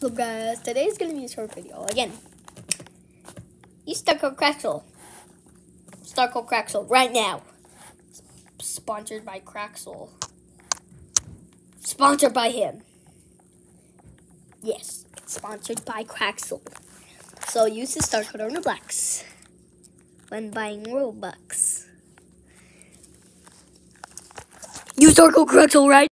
So guys, today is gonna be a short video again. You stuck on Craxel. Stuck on Craxel right now. Sponsored by Craxel. Sponsored by him. Yes, sponsored by Craxel. So use the star code on the blacks when buying Robux. Use Star code Craxel right